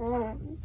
嗯。